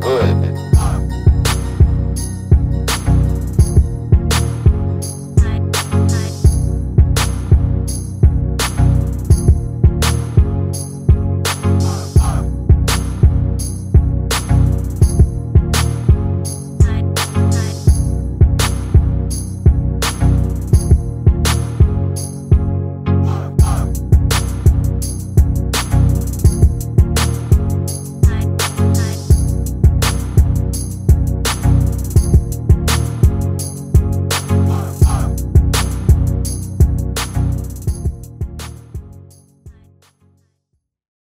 good.